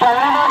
China